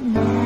No.